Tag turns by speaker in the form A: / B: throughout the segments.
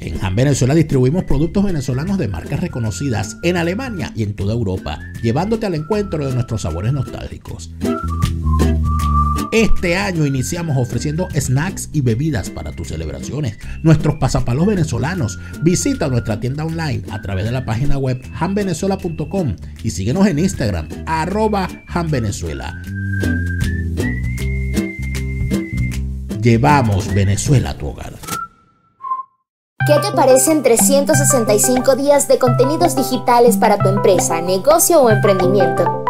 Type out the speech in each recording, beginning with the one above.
A: En Han Venezuela distribuimos productos venezolanos de marcas reconocidas en Alemania y en toda Europa, llevándote al encuentro de nuestros sabores nostálgicos. Este año iniciamos ofreciendo snacks y bebidas para tus celebraciones. Nuestros pasapalos venezolanos. Visita nuestra tienda online a través de la página web hanvenezuela.com y síguenos en Instagram, arroba hanvenezuela. Llevamos Venezuela a tu hogar.
B: ¿Qué te parecen 365 días de contenidos digitales para tu empresa, negocio o emprendimiento?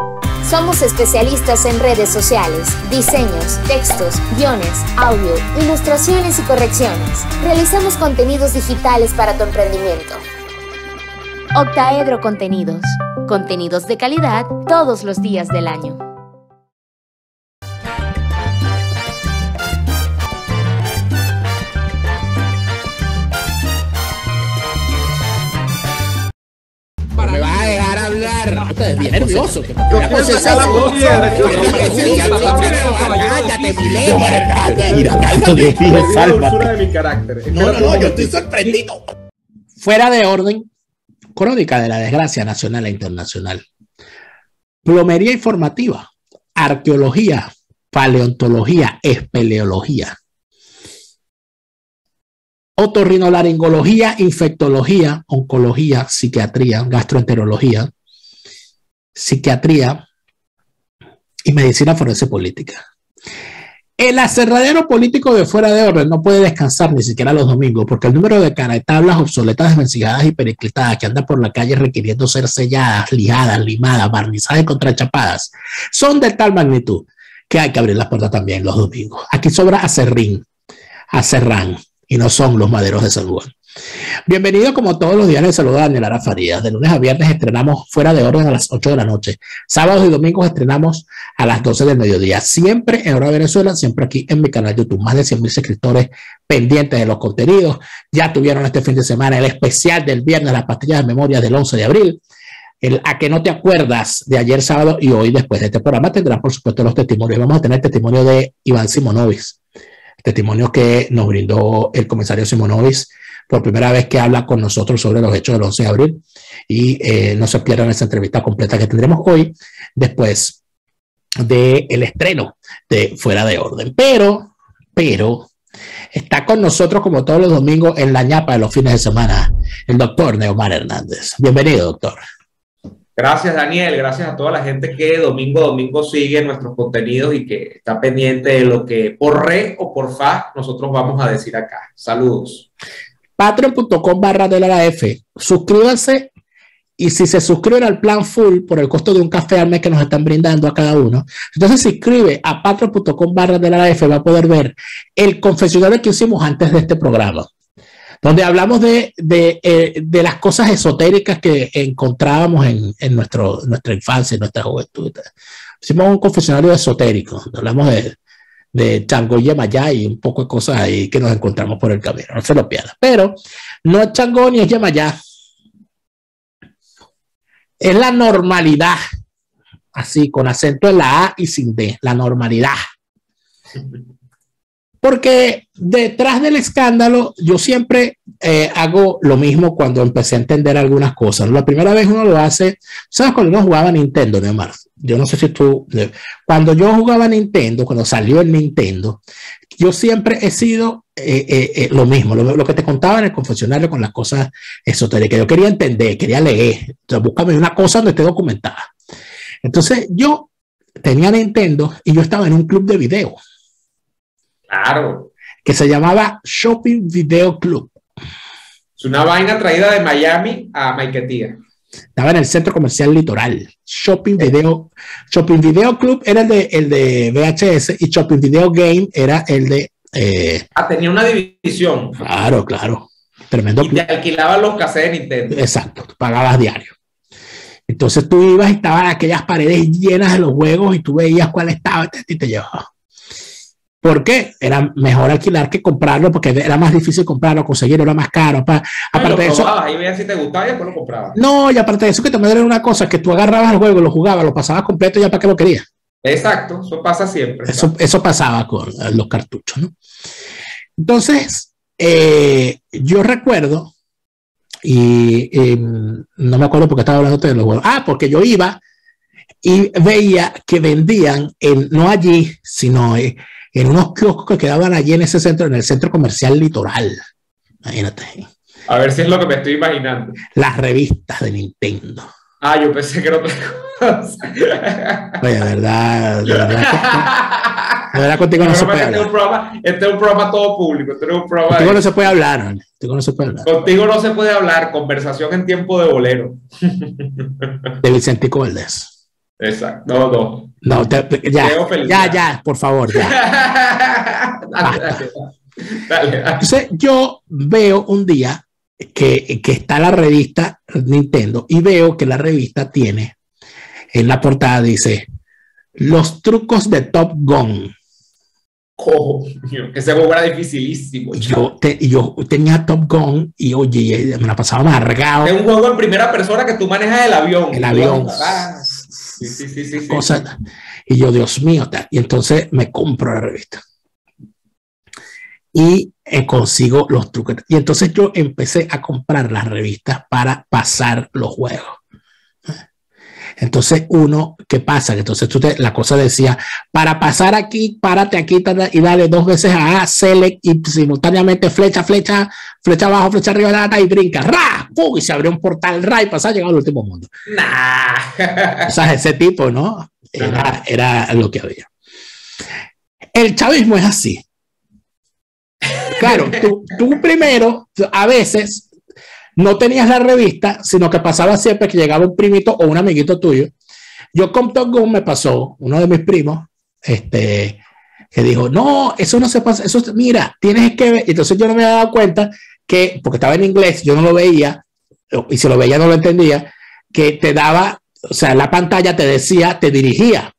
B: Somos especialistas en redes sociales, diseños, textos, guiones, audio, ilustraciones y correcciones. Realizamos contenidos digitales para tu emprendimiento. Octaedro Contenidos. Contenidos de calidad todos los días del año.
A: Bien nervioso. No, no, no, yo estoy sorprendido. Fuera de orden, crónica de la desgracia nacional e internacional. Plomería informativa, arqueología, paleontología, espeleología, otorrinolaringología, infectología, oncología, psiquiatría, gastroenterología, psiquiatría y medicina forense política. El aserradero político de fuera de orden no puede descansar ni siquiera los domingos porque el número de tablas obsoletas, desvencijadas y periclitadas que andan por la calle requiriendo ser selladas, lijadas, limadas, barnizadas y contrachapadas son de tal magnitud que hay que abrir las puertas también los domingos. Aquí sobra acerrín, acerrán y no son los maderos de San. Bienvenido como todos los días, les saluda Daniel Ara Farías. De lunes a viernes estrenamos Fuera de Orden a las 8 de la noche. Sábados y domingos estrenamos a las 12 del mediodía. Siempre en Hora Venezuela, siempre aquí en mi canal YouTube. Más de 100 mil suscriptores pendientes de los contenidos. Ya tuvieron este fin de semana el especial del viernes, las pastillas de memoria del 11 de abril. El, a que no te acuerdas de ayer sábado y hoy después de este programa tendrás por supuesto los testimonios. Vamos a tener testimonio de Iván Simonovis, testimonio que nos brindó el comisario Simonovis por primera vez que habla con nosotros sobre los hechos del 11 de abril. Y eh, no se pierdan esa entrevista completa que tendremos hoy, después del el estreno de Fuera de Orden. Pero, pero, está con nosotros como todos los domingos en la ñapa de los fines de semana, el doctor Neomar Hernández. Bienvenido, doctor.
C: Gracias, Daniel. Gracias a toda la gente que domingo a domingo sigue nuestros contenidos y que está pendiente de lo que por re o por fa nosotros vamos a decir acá. Saludos
A: patreon.com barra de la. Suscríbanse y si se suscriben al plan full por el costo de un café al mes que nos están brindando a cada uno, entonces se inscribe a patreon.com barra de la F va a poder ver el confesionario que hicimos antes de este programa, donde hablamos de, de, eh, de las cosas esotéricas que encontrábamos en, en nuestro, nuestra infancia, en nuestra juventud. Hicimos un confesionario esotérico, hablamos de, de Chango Yemayá y un poco de cosas ahí que nos encontramos por el camino. No se lo pierda. Pero no es Chango ni es Yemayá. Es la normalidad. Así, con acento en la A y sin D. La normalidad. Porque detrás del escándalo, yo siempre eh, hago lo mismo cuando empecé a entender algunas cosas. La primera vez uno lo hace, ¿sabes? Cuando uno jugaba Nintendo, Neymar. Yo no sé si tú, cuando yo jugaba Nintendo, cuando salió el Nintendo, yo siempre he sido eh, eh, lo mismo, lo, que te contaba en el confesionario con las cosas esotéricas. Yo quería entender, quería leer, entonces búscame una cosa donde esté documentada. Entonces yo tenía Nintendo y yo estaba en un club de video
C: Claro.
A: Que se llamaba Shopping Video Club.
C: Es una vaina traída de Miami a Maiquetía.
A: Estaba en el centro comercial litoral. Shopping Video, Shopping Video Club era el de, el de VHS y Shopping Video Game era el de.
C: Eh, ah, tenía una división.
A: Claro, claro. Tremendo.
C: Y te alquilaban los cassettes de Nintendo.
A: Exacto, pagabas diario. Entonces tú ibas y estaban aquellas paredes llenas de los juegos y tú veías cuál estaba y te llevaba. ¿Por qué? Era mejor alquilar que comprarlo porque era más difícil comprarlo, conseguirlo, era más caro.
C: aparte de eso, veías si te gustaba y después lo comprabas.
A: No, y aparte de eso, que también era una cosa que tú agarrabas el juego, lo jugabas, lo pasabas completo y ya para qué lo querías.
C: Exacto, eso pasa siempre.
A: Eso, eso pasaba con eh, los cartuchos, ¿no? Entonces, eh, yo recuerdo, y, no me acuerdo porque estaba hablando de los juegos. Ah, porque yo iba y veía que vendían, en, no allí, sino en, unos kioscos que quedaban allí en ese centro, en el centro comercial litoral. Imagínate.
C: A ver si es lo que me estoy imaginando.
A: Las revistas de Nintendo.
C: Ah, yo pensé que era otra cosa.
A: Oye, de verdad, de verdad. de verdad contigo no, se puede
C: este hablar. este es un programa todo público. Este es un programa
A: contigo no se puede hablar. Contigo no se puede hablar.
C: Contigo no se puede hablar. Conversación en tiempo de bolero.
A: de Vicentico Valdés.
C: Exacto. No, no.
A: No, ya, ya, ya, por favor, ya. dale, dale, dale, Entonces, yo veo un día que, está la revista Nintendo y veo que la revista tiene en la portada dice los trucos de Top Gun.
C: Oh, que ese juego era dificilísimo.
A: Yo, yo tenía Top Gun y oye, me la pasaba amargado.
C: Es un juego en primera persona que tú manejas el avión.
A: El avión. Sí, y yo, Dios mío, y entonces me compro la revista y eh, consigo los trucos. Y entonces yo empecé a comprar las revistas para pasar los juegos. Entonces, uno, ¿qué pasa? Entonces tú te, la cosa decía, para pasar aquí, párate aquí y dale dos veces a select y simultáneamente flecha, flecha, flecha abajo, flecha arriba, y brinca, ¡ra! Y se abrió un portal, ¡ra! Y pasa a llegar al último mundo.
C: Nah.
A: O sea, ese tipo, ¿no? Era, era lo que había. El chavismo es así. Claro, tú, primero, a veces, no tenías la revista, sino que pasaba siempre que llegaba un primito o un amiguito tuyo. Yo con Top Gun me pasó, uno de mis primos, este, que dijo, no, eso no se pasa, eso, mira, tienes que ver. Entonces yo no me había dado cuenta que, porque estaba en inglés, yo no lo veía, y si lo veía no lo entendía, que te daba, o sea, la pantalla te decía, te dirigía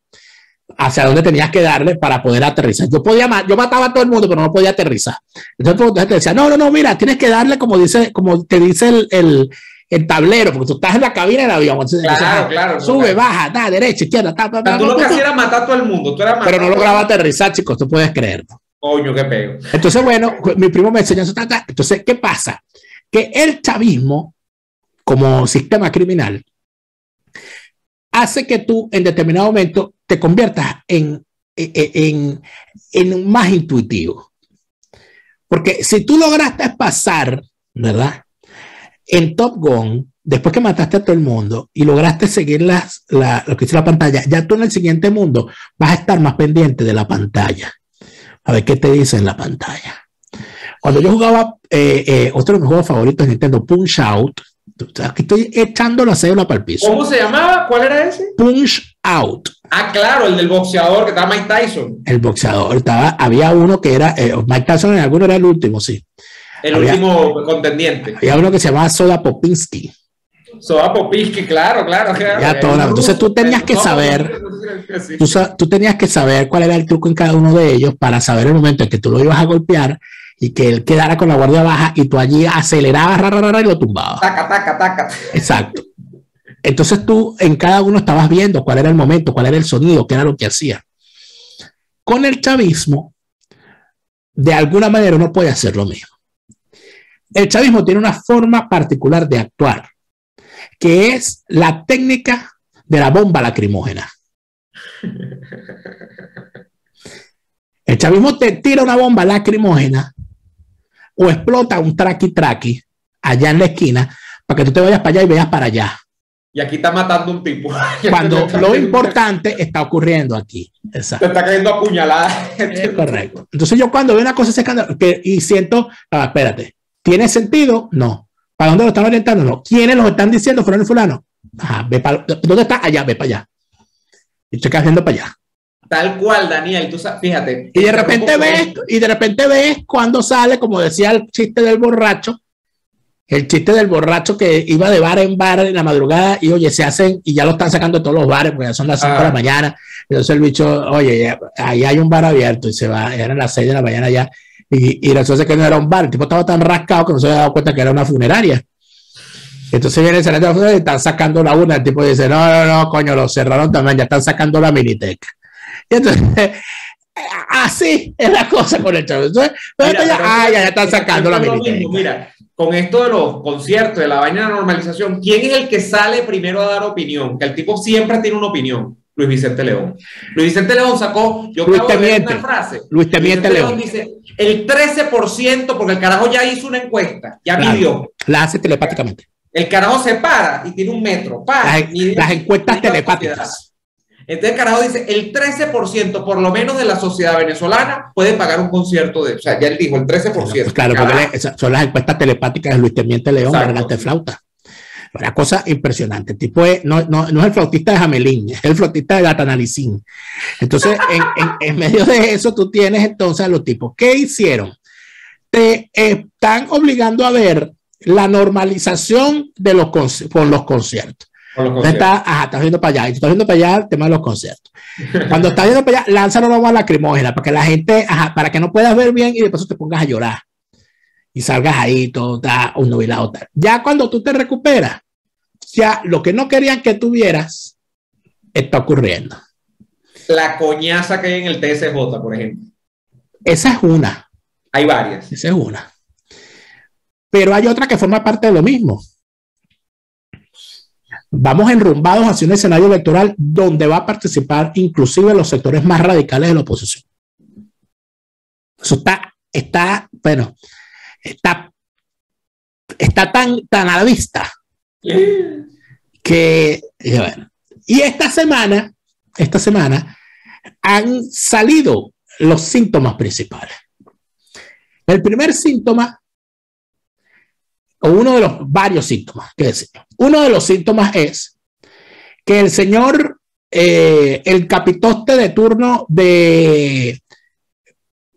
A: hacia dónde tenías que darle para poder aterrizar. Yo podía, yo mataba a todo el mundo, pero no podía aterrizar. Entonces te decía, no, no, no, mira, tienes que darle como dice, como te dice el, el, el tablero, porque tú estás en la cabina del avión.
C: claro, claro.
A: Sube, baja, da, derecha, izquierda, ta,
C: ta, Tú lo que hacías era matar a todo el mundo. Tú
A: pero no lograba aterrizar, chicos, tú puedes creerlo.
C: Coño, qué pego.
A: Entonces, bueno, mi primo me enseñó eso. Entonces, ¿qué pasa? Que el chavismo, como sistema criminal, hace que tú en determinado momento te conviertas en, en, en, más intuitivo. Porque si tú lograste pasar, ¿verdad? En Top Gun, después que mataste a todo el mundo y lograste seguir las, la, lo que dice la pantalla, ya tú en el siguiente mundo vas a estar más pendiente de la pantalla. A ver qué te dice en la pantalla. Cuando yo jugaba eh, eh, otro de mis juegos favoritos de Nintendo, Punch Out, Aquí estoy echando la cédula para el piso.
C: ¿Cómo se llamaba? ¿Cuál era ese?
A: Punch Out.
C: Ah, claro, el del boxeador que estaba Mike Tyson.
A: El boxeador estaba, había uno que era, eh, Mike Tyson en alguno era el último, sí.
C: El último contendiente.
A: Había uno que se llamaba Soda Popinski.
C: Soda Popinski, claro, claro.
A: Ya Entonces tú tenías que saber, tú, tú tenías que saber cuál era el truco en cada uno de ellos para saber el momento en que tú lo ibas a golpear y que él quedara con la guardia baja y tú allí acelerabas y lo tumbabas.
C: Taca, taca, taca.
A: Exacto. Entonces tú en cada uno estabas viendo cuál era el momento, cuál era el sonido, qué era lo que hacía. Con el chavismo, de alguna manera uno puede hacer lo mismo. El chavismo tiene una forma particular de actuar, que es la técnica de la bomba lacrimógena. El chavismo te tira una bomba lacrimógena o explota un traqui traqui allá en la esquina para que tú te vayas para allá y veas para allá.
C: Y aquí está matando un tipo.
A: Cuando lo importante está ocurriendo aquí.
C: Exacto. Te está cayendo apuñalada.
A: Es correcto. Entonces yo cuando veo una cosa escándalo y siento, ah, espérate, ¿tiene sentido? No. ¿Para dónde lo están orientando? No. ¿Quiénes lo están diciendo? Fulano y fulano. Ajá, ve para, ¿dónde está? Allá, ve para allá. Y estoy cayendo para allá.
C: Tal cual, Daniel, tú fíjate.
A: Y de repente ves, y de repente ves cuando sale, como decía el chiste del borracho, el chiste del borracho que iba de bar en bar en la madrugada y oye, se hacen, y ya lo están sacando de todos los bares, porque ya son las 5 de la ah. mañana. Entonces el bicho, oye, ahí hay un bar abierto y se va, eran las 6 de la mañana ya. Y, y resulta que no era un bar, el tipo estaba tan rascado que no se había dado cuenta que era una funeraria. Entonces viene el de la funeraria y están sacando la una. El tipo dice: No, no, no, coño, lo cerraron también, ya están sacando la miniteca. Y entonces, así es la cosa con el chavo. Entonces, mira, ya, ah, ya, están sacando la
C: Mira, con esto de los conciertos, de la vaina de la normalización, ¿quién es el que sale primero a dar opinión? Que el tipo siempre tiene una opinión. Luis Vicente León. Luis Vicente León sacó, yo
A: Luis acabo de una frase. Luis Temiente León.
C: dice el 13%, porque el carajo ya hizo una encuesta, ya midió.
A: La hace telepáticamente.
C: El carajo se para y tiene un metro. Para,
A: las, encuestas telepáticas.
C: Entonces, el carajo dice, el 13% por lo menos de la sociedad venezolana puede pagar un concierto de, o sea, ya él dijo, el 13%.
A: Claro, porque son las encuestas telepáticas de Luis Temiente León, garganta de flauta. Una cosa impresionante. El tipo no, no, no, es el flautista de Jamelín, es el flautista de Gatanalicín. Entonces, en, en, medio de eso, tú tienes entonces a los tipos. ¿Qué hicieron? Te están obligando a ver la normalización de los con los conciertos. Está, ajá, estás viendo para allá, y estás viendo para allá el tema de los conciertos. Cuando estás viendo para allá, lánzalo una bomba lacrimógena para que la gente, ajá, para que no puedas ver bien y después te pongas a llorar y salgas ahí todo un nubilado Ya cuando tú te recuperas, ya lo que no querían que tuvieras está ocurriendo.
C: La coñaza que hay en el TSJ, por ejemplo.
A: Esa es una.
C: Hay varias.
A: Esa es una. Pero hay otra que forma parte de lo mismo. Vamos enrumbados hacia un escenario electoral donde va a participar inclusive los sectores más radicales de la oposición. Eso está, está, bueno, está, está tan, tan a la vista que, bueno, y esta semana, esta semana han salido los síntomas principales. El primer síntoma, o uno de los varios síntomas, que decir, uno de los síntomas es que el señor, eh, el capitoste de turno de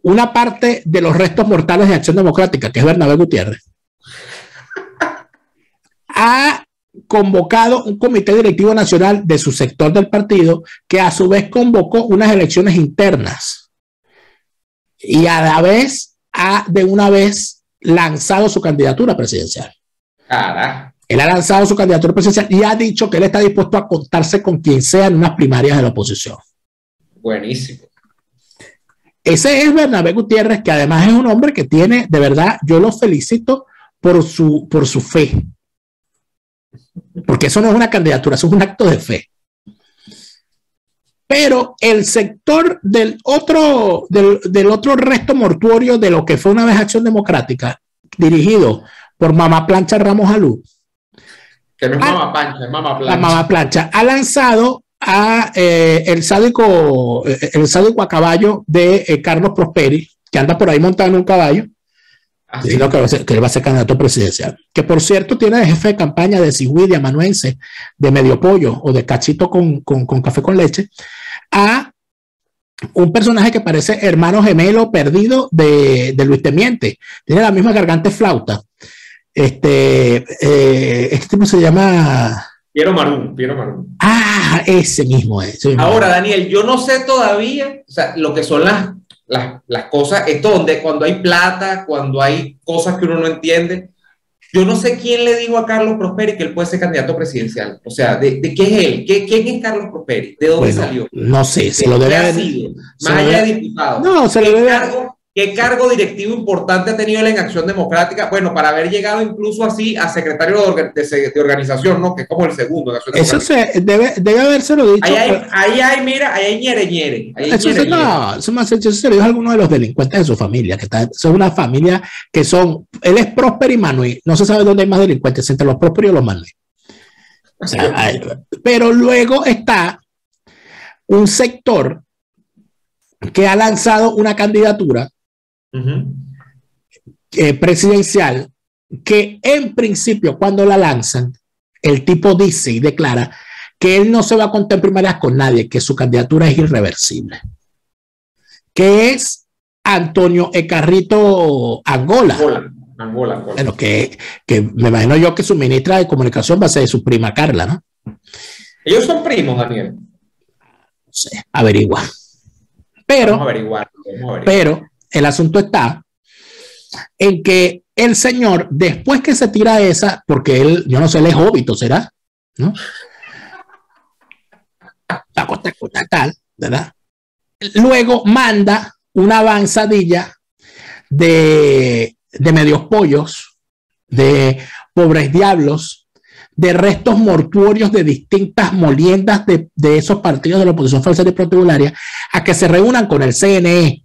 A: una parte de los restos mortales de Acción Democrática, que es Bernabé Gutiérrez, ha convocado un comité directivo nacional de su sector del partido que a su vez convocó unas elecciones internas. Y a la vez ha de una vez lanzado su candidatura presidencial. Él ha lanzado su candidatura presidencial y ha dicho que él está dispuesto a contarse con quien sea en unas primarias de la oposición.
C: Buenísimo.
A: Ese es Bernabé Gutiérrez, que además es un hombre que tiene, de verdad, yo lo felicito por su, por su fe. Porque eso no es una candidatura, eso es un acto de fe. Pero el sector del otro, del, otro resto mortuorio de lo que fue una vez Acción Democrática, dirigido por Mamá Plancha Ramos Alú.
C: Que no es Mamá Plancha, es Mamá Plancha.
A: La Mamá Plancha ha lanzado a eh, el sádico, eh, el sádico a caballo de eh, Carlos Prosperi, que anda por ahí montando en un caballo, ah, diciendo que, él va a ser candidato presidencial. Que por cierto tiene de jefe de campaña de Sigüí, de Amanuense, de Medio Pollo o de Cachito con, con, con café con leche, a un personaje que parece hermano gemelo perdido de, de Luis Temiente. Tiene la misma garganta flauta. Este, este tipo se llama
C: Piero Marún, Piero Marún.
A: Ah, ese mismo es.
C: Ahora, Daniel, yo no sé todavía, o sea, lo que son las, las, las, cosas, esto donde cuando hay plata, cuando hay cosas que uno no entiende. Yo no sé quién le dijo a Carlos Prosperi que él puede ser candidato presidencial. O sea, ¿de, de qué es él? ¿Qué, ¿Quién es Carlos Prosperi? ¿De dónde salió?
A: No sé, se lo debe haber.
C: Más allá de diputado.
A: No, se lo debe
C: ¿Qué cargo directivo importante ha tenido él en Acción Democrática? Bueno, para haber llegado incluso así a secretario de, organización, ¿no? Que es como el segundo. Acción
A: eso se, debe, debe habérselo dicho.
C: Ahí hay, ahí hay, mira, ahí hay ñere ñere.
A: eso, no, eso, más, eso se lo dijo a alguno de los delincuentes de su familia, que está, son una familia que son, él es Próspero y Manuel, no se sabe dónde hay más delincuentes, entre los Prósperos y los Manuel. O sea, pero luego está un sector que ha lanzado una candidatura eh, presidencial que en principio cuando la lanzan, el tipo dice y declara que él no se va a contar primarias con nadie, que su candidatura es irreversible, que es Antonio Ecarrito Angola.
C: Angola,
A: Bueno, que, que, me imagino yo que su ministra de comunicación va a ser su prima Carla, ¿no?
C: Ellos son primos, Daniel.
A: No sé, averigua. Pero, vamos a averiguar, pero el asunto está en que el señor, después que se tira esa, porque él, yo no sé, él es óbito, ¿será? ¿No? Tal, ¿verdad? luego manda una avanzadilla de, de medios pollos, de pobres diablos, de restos mortuorios de distintas moliendas de, de esos partidos de la oposición falsa y protocolaria a que se reúnan con el CNE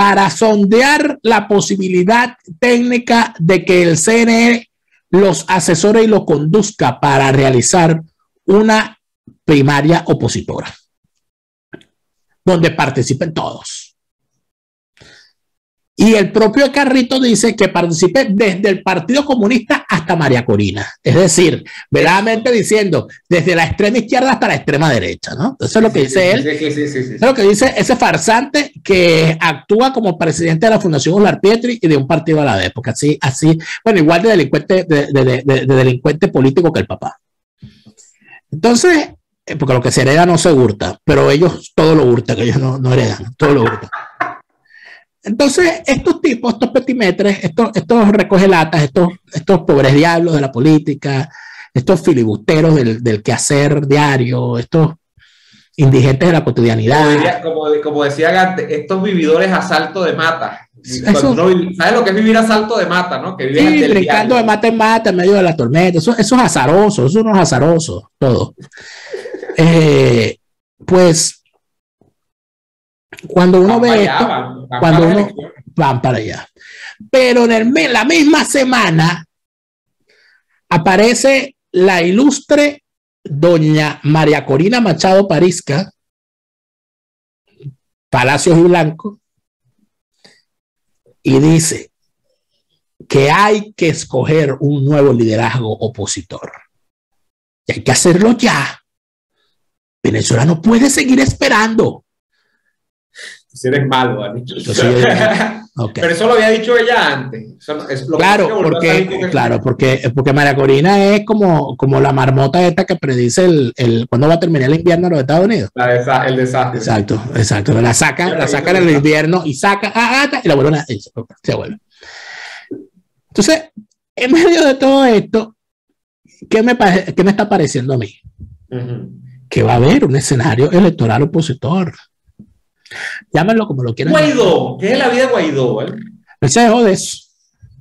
A: para sondear la posibilidad técnica de que el CNE los asesore y los conduzca para realizar una primaria opositora, donde participen todos. Y el propio Carrito dice que participe desde el Partido Comunista hasta María Corina. Es decir, verdaderamente diciendo desde la extrema izquierda hasta la extrema derecha, ¿no? Eso es lo que dice él. Eso es lo que dice ese farsante que actúa como presidente de la Fundación Ular Pietri y de un partido a la vez, porque así, así, bueno, igual de delincuente, de, de, de, de delincuente político que el papá. Entonces, eh, porque lo que se hereda no se hurta, pero ellos todo lo hurtan, que ellos no, no heredan, todo lo hurtan. Entonces, estos tipos, estos petimetres, estos, estos recogelatas, estos, estos pobres diablos de la política, estos filibusteros del, del quehacer diario, estos indigentes de la cotidianidad.
C: Como, diría, como, como decía Gante, estos vividores a salto de mata. Eso, uno, ¿Sabes lo que es vivir a salto de mata, no? Que
A: sí, brincando de mata en mata en medio de la tormenta. Eso, eso es azaroso, eso no es azaroso, todo. eh, pues cuando uno van ve allá, esto, van, van cuando uno van para allá. Pero en el, la misma semana aparece la ilustre doña María Corina Machado Parisca, Palacios y Blanco, y dice que hay que escoger un nuevo liderazgo opositor. Y hay que hacerlo ya. Venezuela no puede seguir esperando
C: si eres malo, Dani. okay. Pero eso lo había dicho ella antes.
A: Es claro, porque, claro porque, porque María Corina es como, como la marmota esta que predice el, el cuándo va a terminar el invierno en los Estados Unidos.
C: El desastre.
A: Exacto, exacto. La sacan, la sacan en el invierno y saca, ah, ah, y la vuelven a, se vuelve. Entonces, en medio de todo esto, ¿qué me, qué me está pareciendo a mí? Uh -huh. Que va a haber un escenario electoral opositor. Llámenlo como lo quieran.
C: Guaidó, ¿qué es la vida de Guaidó? ¿eh?
A: Él se dejó de eso.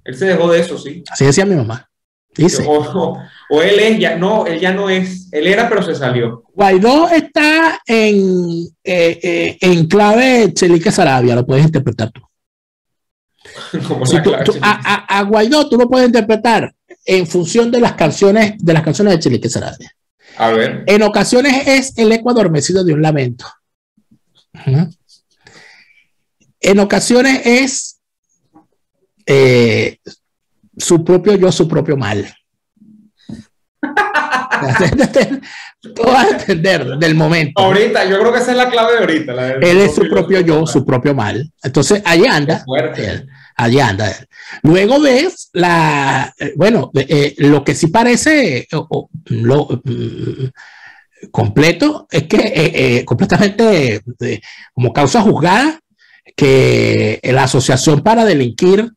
C: Él se dejó de eso, sí.
A: Así decía mi mamá. Dice.
C: O, o, o, él es, ya no, él ya no es, él era, pero se salió.
A: Guaidó está en, eh, eh, en clave Chelique Sarabia, lo puedes interpretar tú.
C: Como
A: si tú, tú a, a, a, Guaidó tú lo puedes interpretar en función de las canciones de las canciones de Chelique Sarabia.
C: A ver.
A: En ocasiones es el eco adormecido de un lamento. -huh. En ocasiones es eh, su propio yo, su propio mal. Vas a entender del momento.
C: Ahorita, yo creo que esa es la clave de ahorita. La
A: él es su propio yo, su propio mal. Entonces, allí anda. Él, allí anda. Él. Luego ves la, bueno, eh, lo que sí parece lo, mm, completo es que eh, eh, completamente como causa juzgada que la asociación para delinquir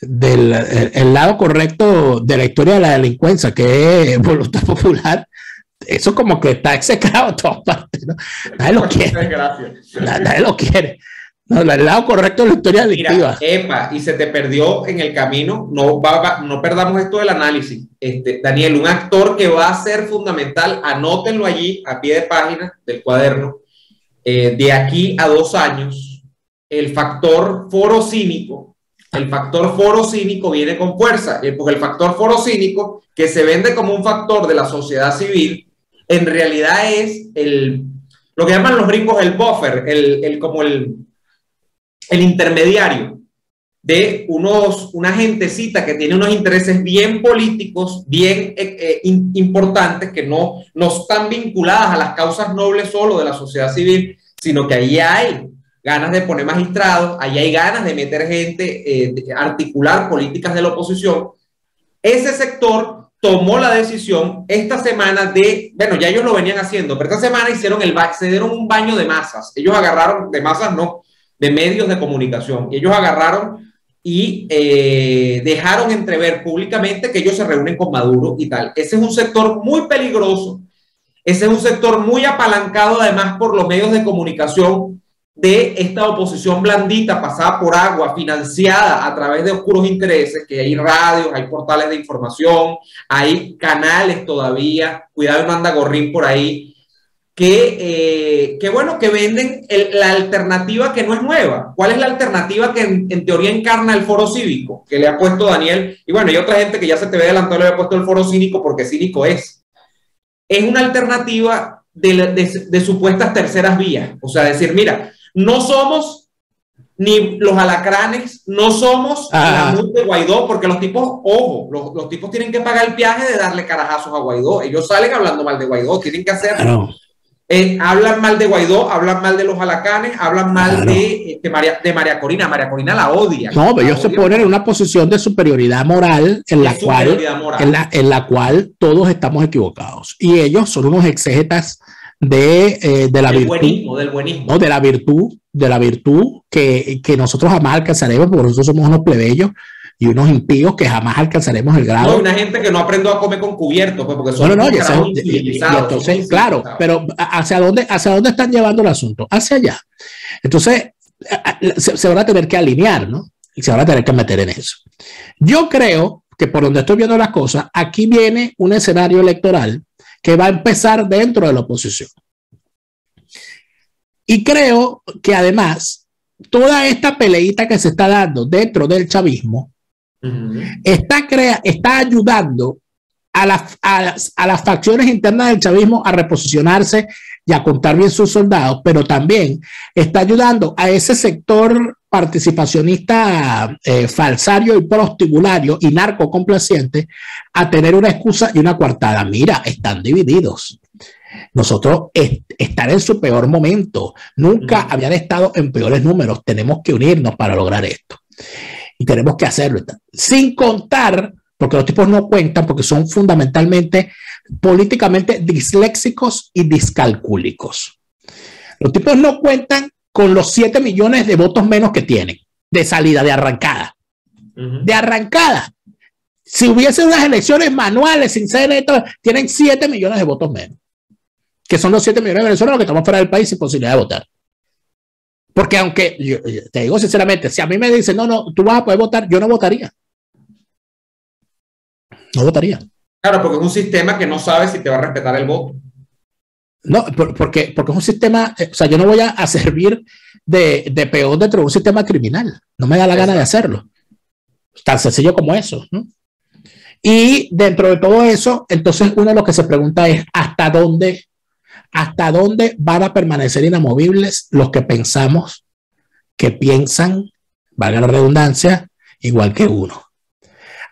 A: del el, el lado correcto de la historia de la delincuencia, que es voluntad popular, eso como que está execrado en todas partes. ¿no? Nadie lo quiere. Nadie, nadie lo quiere. No, el lado correcto de la historia delictiva.
C: Mira, epa, y se te perdió en el camino, no, va, va, no perdamos esto del análisis. Este, Daniel, un actor que va a ser fundamental, anótenlo allí a pie de página del cuaderno, eh, de aquí a dos años, el factor foro cínico, el factor foro cínico viene con fuerza, eh, porque el factor foro cínico, que se vende como un factor de la sociedad civil, en realidad es el, lo que llaman los gringos el buffer, el, el como el, el intermediario de unos, una gentecita que tiene unos intereses bien políticos, bien eh, eh, importantes, que no, no están vinculadas a las causas nobles solo de la sociedad civil, sino que ahí hay ganas de poner magistrados, ahí hay ganas de meter gente, eh, de articular políticas de la oposición. Ese sector tomó la decisión esta semana de, bueno, ya ellos lo venían haciendo, pero esta semana hicieron el, se dieron un baño de masas. Ellos agarraron, de masas no, de medios de comunicación. Ellos agarraron y eh, dejaron entrever públicamente que ellos se reúnen con Maduro y tal. Ese es un sector muy peligroso Ese es un sector muy apalancado además por los medios de comunicación de esta oposición blandita pasada por agua, financiada a través de oscuros intereses, que hay radios, hay portales de información, hay canales todavía, cuidado manda Gorrín por ahí, que, eh, bueno, que venden la alternativa que no es nueva. ¿Cuál es la alternativa que en, teoría encarna el foro cívico que le ha puesto Daniel? Y bueno, hay otra gente que ya se te ve adelantado le ha puesto el foro cínico porque cínico es. Es una alternativa de, de supuestas terceras vías. O sea, decir, mira, no somos ni los alacranes, no somos la MUD de Guaidó, porque los tipos, ojo, los, tipos tienen que pagar el viaje de darle carajazos a Guaidó. Ellos salen hablando mal de Guaidó, tienen que hacerlo. Eh, hablan mal de Guaidó, hablan mal de los alacanes, hablan mal de, María, de María Corina. María Corina la odia.
A: No, pero ellos se ponen en una posición de superioridad moral en la, cual, En, la, en la cual todos estamos equivocados. Y ellos son unos exégetas de, eh, de la virtud. del buenismo. de la virtud, de la virtud que, que, nosotros jamás alcanzaremos, porque nosotros somos unos plebeyos y unos impíos que jamás alcanzaremos el grado.
C: No, una gente que no aprendió a comer con cubiertos, pues, porque son no, no,
A: entonces, claro, pero ¿hacia dónde, ¿hacia dónde están llevando el asunto? Hacia allá. Entonces, se, se van a tener que alinear, ¿no? Y se van a tener que meter en eso. Yo creo que por donde estoy viendo las cosas, aquí viene un escenario electoral que va a empezar dentro de la oposición. Y creo que además, toda esta peleita que se está dando dentro del chavismo está, crea está ayudando a, a, las facciones internas del chavismo a reposicionarse y a contar bien sus soldados, pero también está ayudando a ese sector participacionista eh, falsario y prostibulario y narcocomplaciente a tener una excusa y una coartada. Mira, están divididos. Nosotros estar en su peor momento. Nunca habían estado en peores números. Tenemos que unirnos para lograr esto. Y tenemos que hacerlo. Sin contar, porque los tipos no cuentan, porque son fundamentalmente políticamente disléxicos y discalcúlicos. Los tipos no cuentan con los 7 millones de votos menos que tienen de salida, de arrancada. De arrancada. Si hubiese unas elecciones manuales sin ser tienen 7 millones de votos menos. Que son los 7 millones de venezolanos que estamos fuera del país sin posibilidad de votar. Porque aunque, te digo sinceramente, si a mí me dicen, no, no, tú vas a poder votar, yo no votaría. No votaría.
C: Claro, porque es un sistema que no sabe si te va a respetar el voto.
A: No, porque, porque es un sistema, eh, o sea, yo no voy a, servir de, de, peor dentro de un sistema criminal. No me da la gana de hacerlo. Tan sencillo como eso. Y dentro de todo eso, entonces uno de lo que se pregunta es hasta dónde, hasta dónde van a permanecer inamovibles los que pensamos que piensan, valga la redundancia, igual que uno.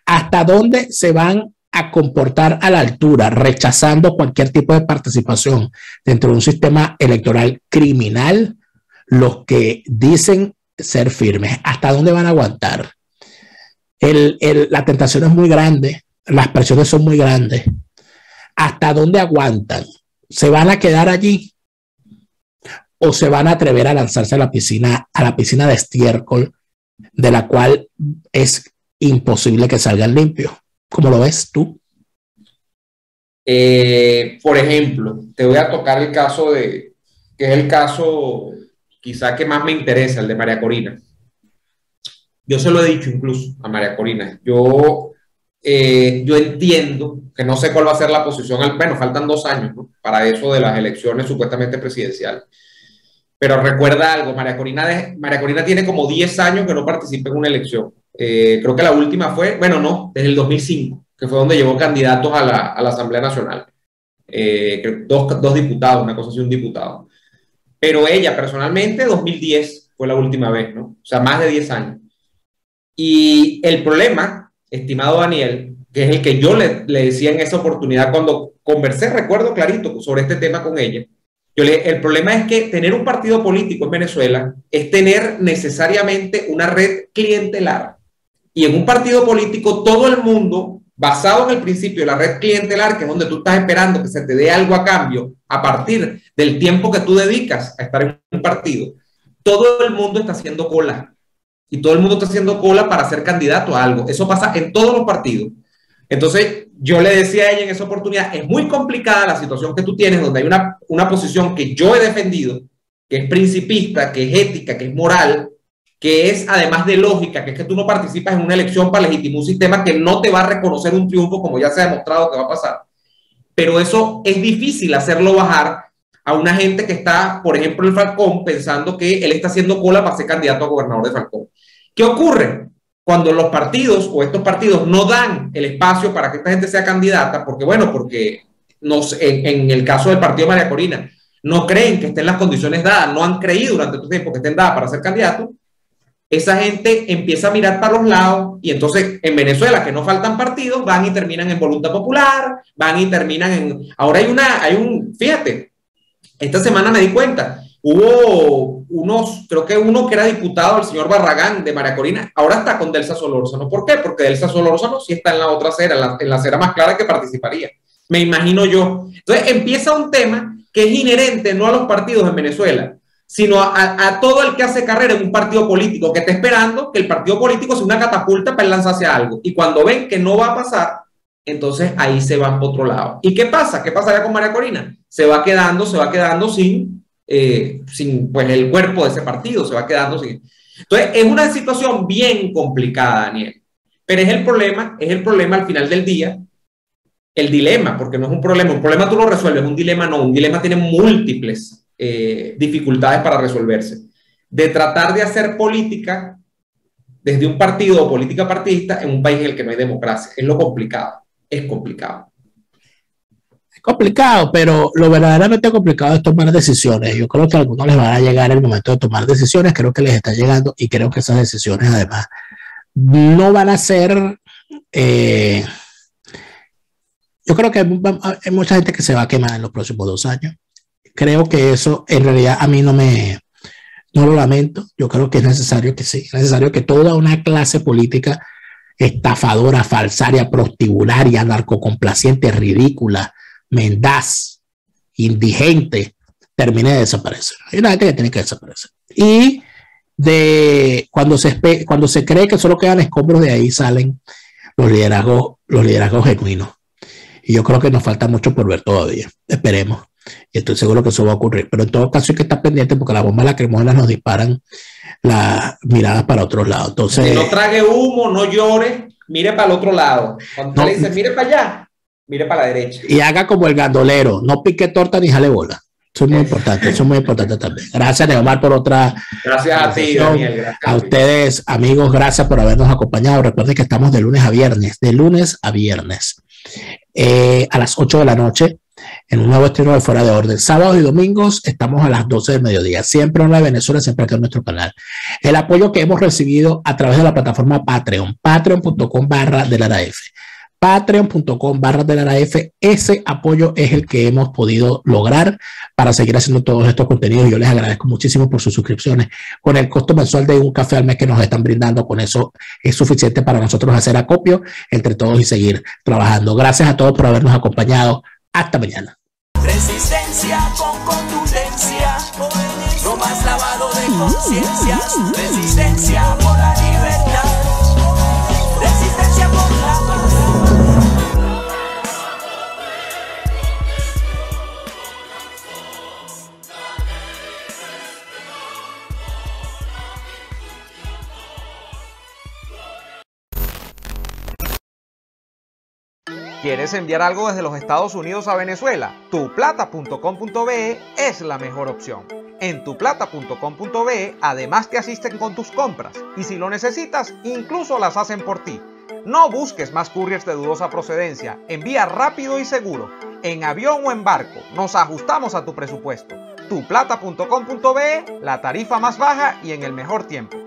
A: Hasta dónde se van a comportar a la altura, rechazando cualquier tipo de participación dentro de un sistema electoral criminal, los que dicen ser firmes, ¿hasta dónde van a aguantar? la tentación es muy grande, las presiones son muy grandes. ¿Hasta dónde aguantan? ¿Se van a quedar allí? ¿O se van a atrever a lanzarse a la piscina, a la piscina de estiércol, de la cual es imposible que salgan limpios? ¿Cómo lo ves tú?
C: Eh, por ejemplo, te voy a tocar el caso de, que es el caso quizá que más me interesa, el de María Corina. Yo se lo he dicho incluso a María Corina. Yo, eh, yo entiendo que no sé cuál va a ser la posición, al, bueno, faltan dos años para eso de las elecciones supuestamente presidenciales. Pero recuerda algo, María Corina, María Corina tiene como 10 años que no participa en una elección. Eh, creo que la última fue, bueno, no, desde el 2005, que fue donde llevó candidatos a la, a la Asamblea Nacional. Eh, dos, dos, diputados, una cosa así, un diputado. Pero ella personalmente, 2010 fue la última vez, ¿no? O sea, más de 10 años. Y el problema, estimado Daniel, que es el que yo le, le decía en esa oportunidad cuando conversé, recuerdo clarito sobre este tema con ella, yo le, el problema es que tener un partido político en Venezuela es tener necesariamente una red clientelar. Y en un partido político todo el mundo, basado en el principio de la red clientelar, que es donde tú estás esperando que se te dé algo a cambio a partir del tiempo que tú dedicas a estar en un partido, todo el mundo está haciendo cola. Y todo el mundo está haciendo cola para ser candidato a algo. Eso pasa en todos los partidos. Entonces, yo le decía a ella en esa oportunidad, es muy complicada la situación que tú tienes, donde hay una, una posición que yo he defendido, que es principista, que es ética, que es moral, que es además de lógica, que es que tú no participas en una elección para legitimar un sistema que no te va a reconocer un triunfo, como ya se ha demostrado que va a pasar. Pero eso es difícil hacerlo bajar a una gente que está, por ejemplo, en Falcón, pensando que él está haciendo cola para ser candidato a gobernador de Falcón. ¿Qué ocurre? Cuando los partidos o estos partidos no dan el espacio para que esta gente sea candidata, porque bueno, porque nos, en, el caso del partido María Corina, no creen que estén las condiciones dadas, no han creído durante todo tiempo que estén dadas para ser candidato, esa gente empieza a mirar para los lados y entonces en Venezuela, que no faltan partidos, van y terminan en voluntad popular, van y terminan en... Ahora hay una, hay un, fíjate, esta semana me di cuenta, hubo unos, creo que uno que era diputado, el señor Barragán de María Corina, ahora está con Delsa Solórzano. ¿Por qué? Porque Delsa Solórzano sí está en la otra acera, en la, en la acera más clara que participaría. Me imagino yo. Entonces empieza un tema que es inherente no a los partidos en Venezuela, sino a, todo el que hace carrera en un partido político, que está esperando que el partido político sea una catapulta para lanzarse algo. Y cuando ven que no va a pasar, entonces ahí se van por otro lado. ¿Y qué pasa? ¿Qué pasaría con María Corina? Se va quedando, se va quedando sin, eh, sin pues, el cuerpo de ese partido, se va quedando sin. Entonces, es una situación bien complicada, Daniel. Pero es el problema, es el problema al final del día, el dilema, porque no es un problema, un problema tú lo resuelves, un dilema no, un dilema tiene múltiples eh, dificultades para resolverse. De tratar de hacer política desde un partido o política partidista en un país en el que no hay democracia. Es lo complicado. Es complicado.
A: Es complicado, pero lo verdaderamente complicado es tomar decisiones. Yo creo que a algunos les va a llegar el momento de tomar decisiones. Creo que les está llegando y creo que esas decisiones además no van a ser... Eh, yo creo que hay mucha gente que se va a quemar en los próximos dos años creo que eso en realidad a mí no me, no lo lamento. Yo creo que es necesario que sí, es necesario que toda una clase política estafadora, falsaria, prostibularia, narcocomplaciente, ridícula, mendaz, indigente, termine de desaparecer. Hay una gente que tiene que desaparecer. Y de cuando se, cuando se cree que solo quedan escombros, de ahí salen los liderazgos, los liderazgos genuinos. Y yo creo que nos falta mucho por ver todavía. Esperemos. Y estoy seguro que eso va a ocurrir. Pero en todo caso hay que estar pendiente porque las bombas lacrimógenas nos disparan las miradas para otro lado. Entonces,
C: no trague humo, no llore, mire para el otro lado. Cuando le dice, mire para allá, mire para la derecha.
A: Y haga como el gandolero, no pique torta ni jale bola. Eso es muy importante, eso es muy importante también. Gracias, Neomar, por otra.
C: Gracias a ti, Daniel.
A: a ustedes, amigos, gracias por habernos acompañado. Recuerden que estamos de lunes a viernes, de lunes a viernes, eh, a las 8 de la noche en un nuevo estilo de Fuera de Orden. Sábados y domingos estamos a las 12 del mediodía, siempre en la Venezuela, siempre aquí en nuestro canal. El apoyo que hemos recibido a través de la plataforma Patreon, patreon.com barra de la F. Patreon.com barra de la F. Ese apoyo es el que hemos podido lograr para seguir haciendo todos estos contenidos. Yo les agradezco muchísimo por sus suscripciones. Con el costo mensual de un café al mes que nos están brindando, con eso es suficiente para nosotros hacer acopio entre todos y seguir trabajando. Gracias a todos por habernos acompañado. Hasta mañana. Resistencia con contundencia, no más lavado de conciencias, resistencia por la libertad,
D: ¿Quieres enviar algo desde los Estados Unidos a Venezuela? Tuplata.com.be es la mejor opción. En tuplata.com.be además te asisten con tus compras y si lo necesitas, incluso las hacen por ti. No busques más couriers de dudosa procedencia, envía rápido y seguro, en avión o en barco, nos ajustamos a tu presupuesto. Tuplata.com.be, la tarifa más baja y en el mejor tiempo.